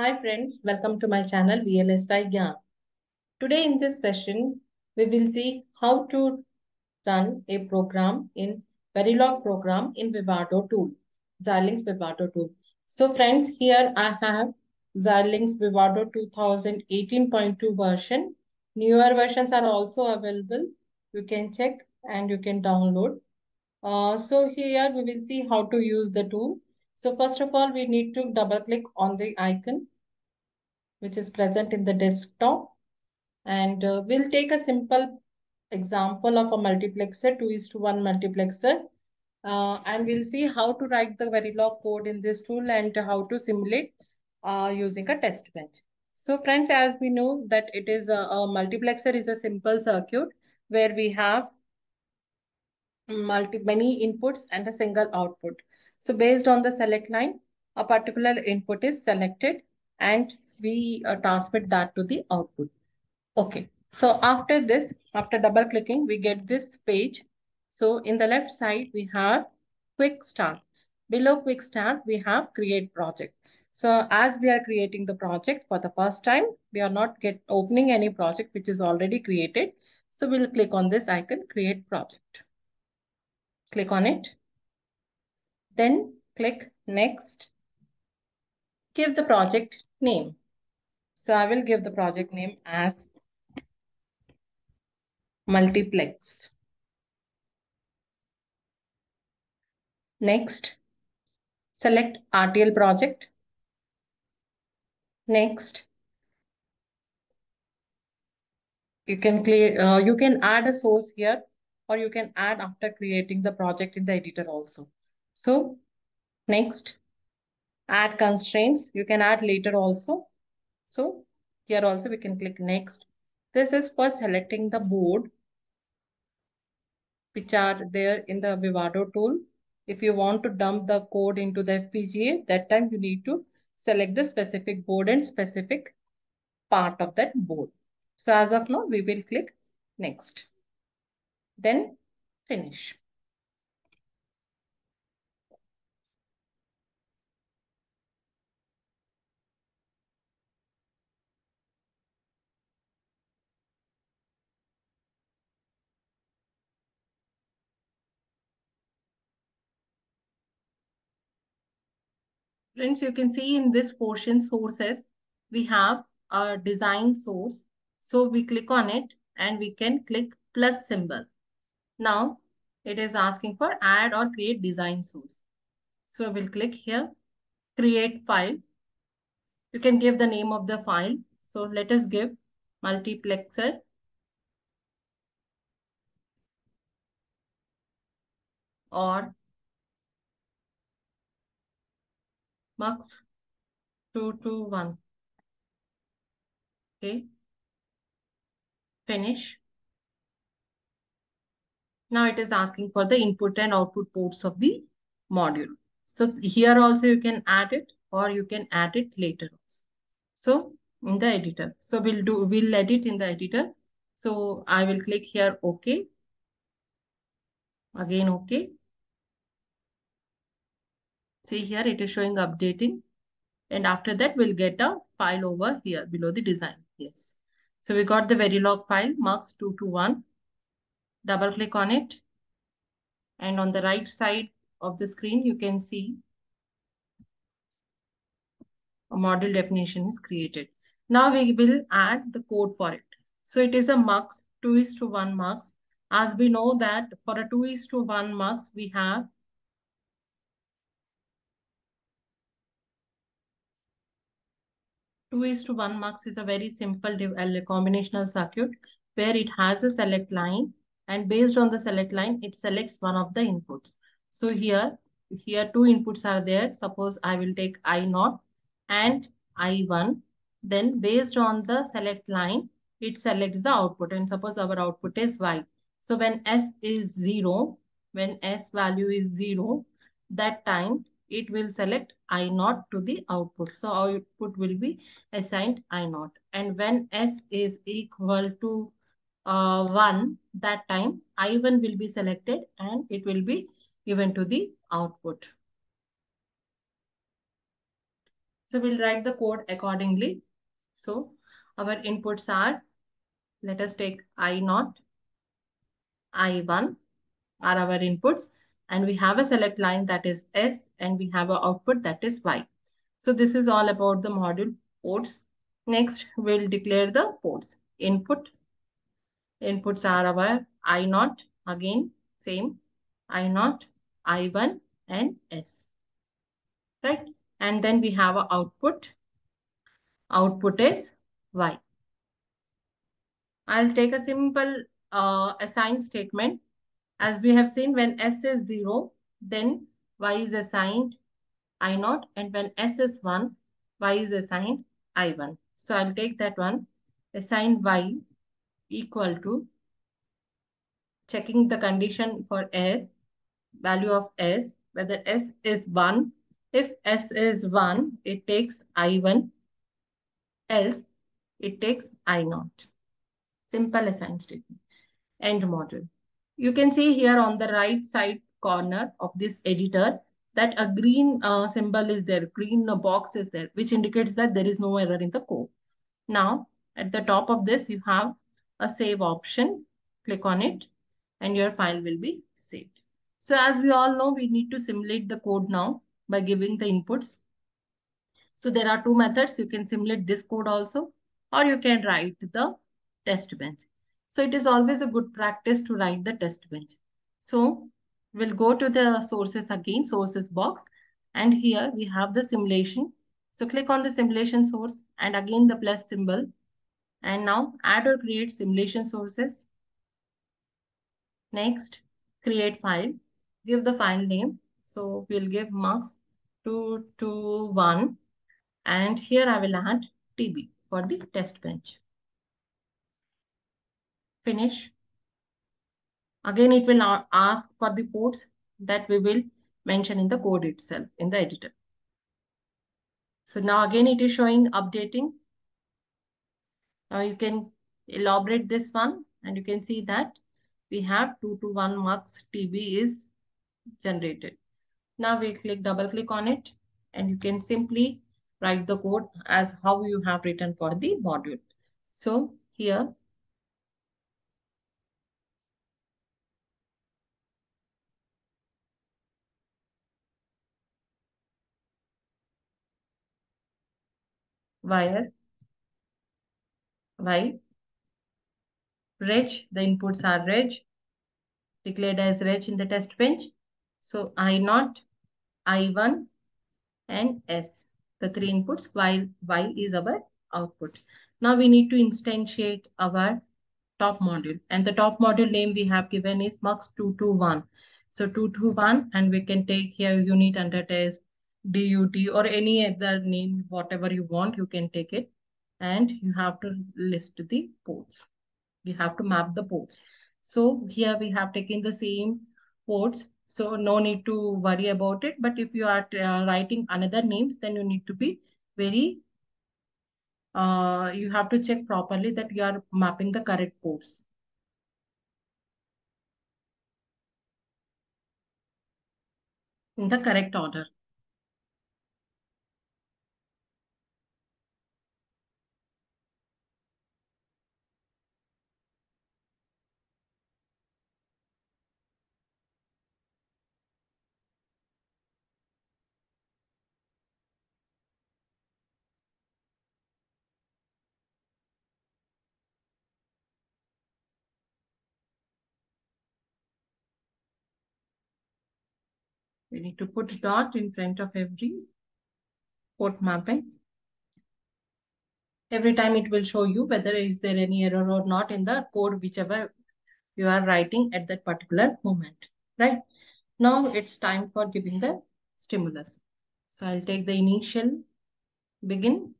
Hi friends, welcome to my channel VLSI Gyan. Today in this session, we will see how to run a program in Verilog program in Vivado tool, Xilinx Vivado tool. So friends, here I have Xilinx Vivado 2018.2 version. Newer versions are also available. You can check and you can download. Uh, so here we will see how to use the tool. So first of all, we need to double click on the icon which is present in the desktop. And uh, we'll take a simple example of a multiplexer, 2 is to 1 multiplexer. Uh, and we'll see how to write the Verilog code in this tool and how to simulate uh, using a test bench. So friends, as we know that it is a, a multiplexer is a simple circuit where we have multi many inputs and a single output. So based on the select line, a particular input is selected and we uh, transmit that to the output. Okay. So after this, after double clicking, we get this page. So in the left side, we have quick start. Below quick start, we have create project. So as we are creating the project for the first time, we are not get opening any project which is already created. So we'll click on this icon, create project. Click on it. Then click next. Give the project name. So I will give the project name as multiplex. Next, select RTL project. Next, you can clear, uh, you can add a source here or you can add after creating the project in the editor also. So next, add constraints. You can add later also. So here also we can click next. This is for selecting the board which are there in the Vivado tool. If you want to dump the code into the FPGA, that time you need to select the specific board and specific part of that board. So as of now, we will click next. Then finish. Friends, you can see in this portion sources, we have a design source. So we click on it and we can click plus symbol. Now it is asking for add or create design source. So we'll click here, create file. You can give the name of the file. So let us give multiplexer or mux 221. Okay. Finish. Now it is asking for the input and output ports of the module. So here also you can add it or you can add it later also. So in the editor. So we'll do, we'll edit in the editor. So I will click here, OK. Again, OK. See here, it is showing updating. And after that, we'll get a file over here below the design. Yes. So we got the Verilog file, mux221. Double click on it. And on the right side of the screen, you can see a module definition is created. Now we will add the code for it. So it is a mux, 2 is to 1 mux. As we know that for a 2 is to 1 mux, we have Two is to one mux is a very simple uh, combinational circuit where it has a select line and based on the select line, it selects one of the inputs. So here, here two inputs are there. Suppose I will take I naught and I1. Then based on the select line, it selects the output. And suppose our output is Y. So when S is 0, when S value is 0, that time it will select I naught to the output. So output will be assigned I naught. And when S is equal to uh, 1, that time I1 will be selected and it will be given to the output. So we'll write the code accordingly. So our inputs are, let us take I naught, I1 are our inputs and we have a select line that is S and we have an output that is Y. So this is all about the module ports. Next, we'll declare the ports. Input. Inputs are our I0, again, same, I0, I1 and S. Right? And then we have an output. Output is Y. I'll take a simple uh, assign statement. As we have seen, when S is 0, then Y is assigned I naught. And when S is 1, Y is assigned I1. So I'll take that one. Assign Y equal to checking the condition for S, value of S, whether S is 1. If S is 1, it takes I1. Else, it takes I naught. Simple assign statement. End module. You can see here on the right side corner of this editor that a green uh, symbol is there, green box is there, which indicates that there is no error in the code. Now, at the top of this, you have a save option. Click on it and your file will be saved. So as we all know, we need to simulate the code now by giving the inputs. So there are two methods. You can simulate this code also, or you can write the test bench. So it is always a good practice to write the test bench. So we'll go to the sources again, sources box. And here we have the simulation. So click on the simulation source and again the plus symbol. And now add or create simulation sources. Next, create file. Give the file name. So we'll give mux 221. And here I will add TB for the test bench. Finish. Again, it will ask for the ports that we will mention in the code itself in the editor. So now again, it is showing updating. Now you can elaborate this one and you can see that we have 2 to 1 mux TB is generated. Now we click double click on it and you can simply write the code as how you have written for the module. So here wire. Y reg the inputs are reg declared as reg in the test bench. So i naught i1 and s. The three inputs while y is our output. Now we need to instantiate our top module. And the top module name we have given is mux 221 so 221 and we can take here unit under test DUT or any other name, whatever you want, you can take it. And you have to list the ports. You have to map the ports. So here we have taken the same ports. So no need to worry about it. But if you are uh, writing another names, then you need to be very, uh, you have to check properly that you are mapping the correct ports. In the correct order. We need to put dot in front of every port mapping. Every time it will show you whether is there any error or not in the code, whichever you are writing at that particular moment, right? Now it's time for giving the stimulus. So I'll take the initial begin.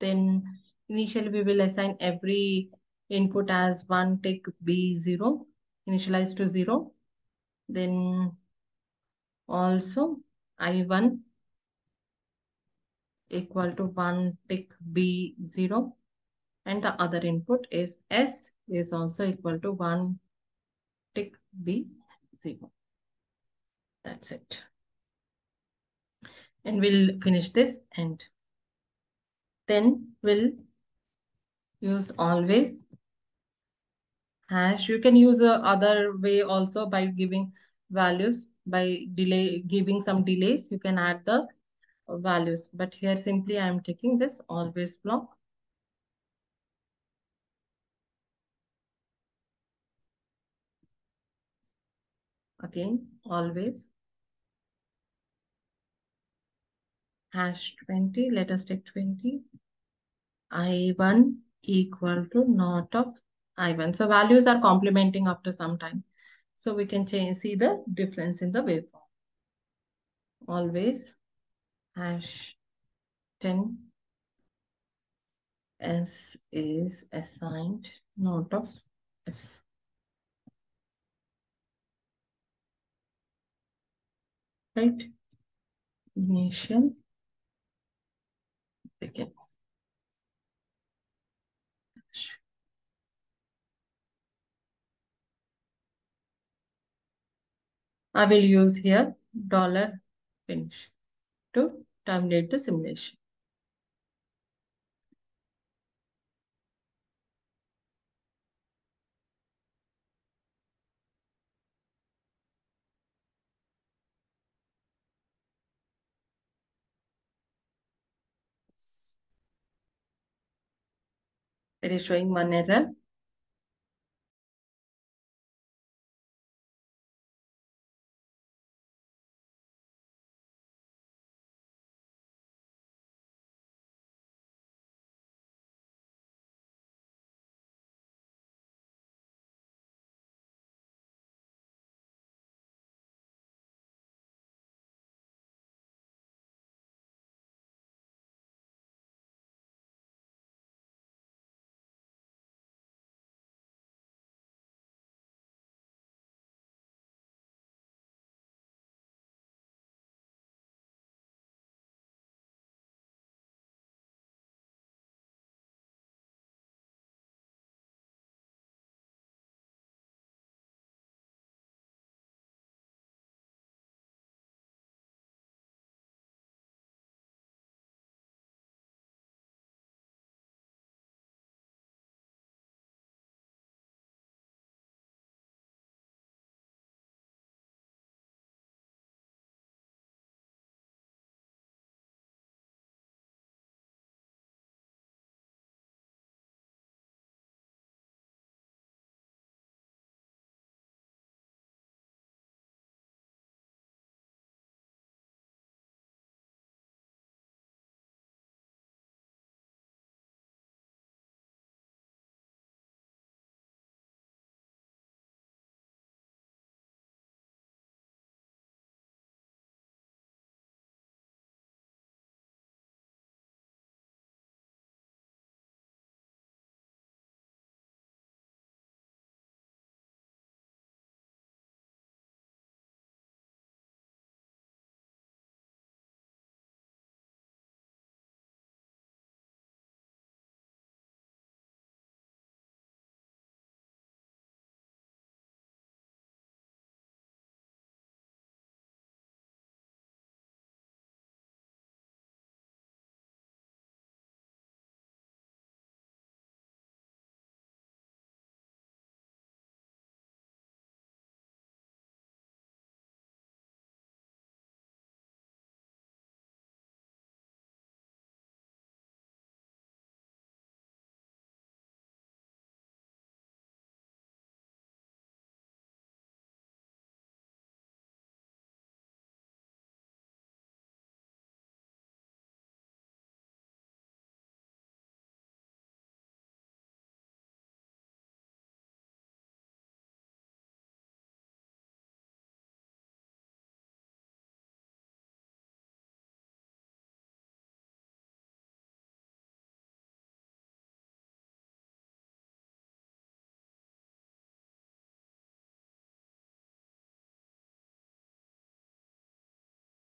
Then initially we will assign every input as one tick B0, initialize to zero. Then also I1 equal to 1 tick B0 and the other input is S is also equal to 1 tick B0. That's it. and we'll finish this and Then we'll use always hash. You can use a other way also by giving values by delay giving some delays. You can add the values, but here simply I am taking this always block. Again, always hash 20. Let us take 20. I1 equal to not of I1. So values are complementing after some time. So we can change, see the difference in the waveform. Always hash 10 S is assigned not of S. Right? Initial begin. I will use here dollar finish to terminate the simulation. It is showing one error.